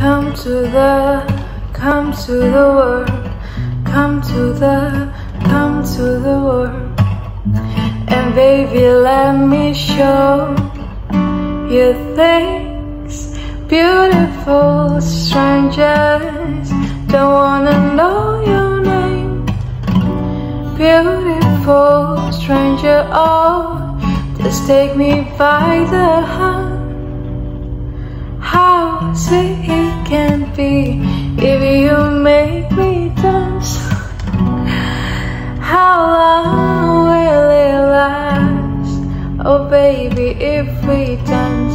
Come to the, come to the world. Come to the, come to the world. And baby, let me show you things. Beautiful strangers don't wanna know your name. Beautiful stranger, oh, just take me by the hand. How sweet Oh baby, every time